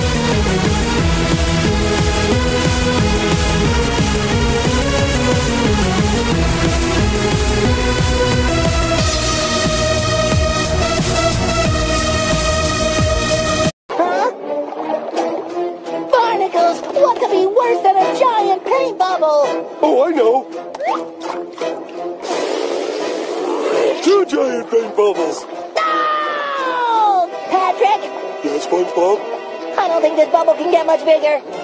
Yeah. Bigger.